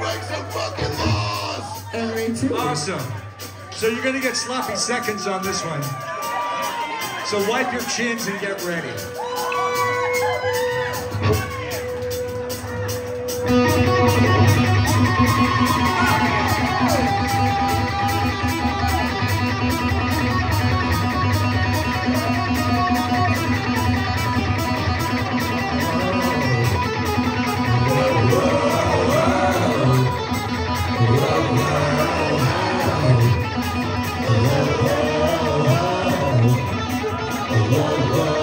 break some fucking laws. And me too. Awesome. So you're gonna get sloppy seconds on this one. So wipe your chins and get ready. shaking at the knees.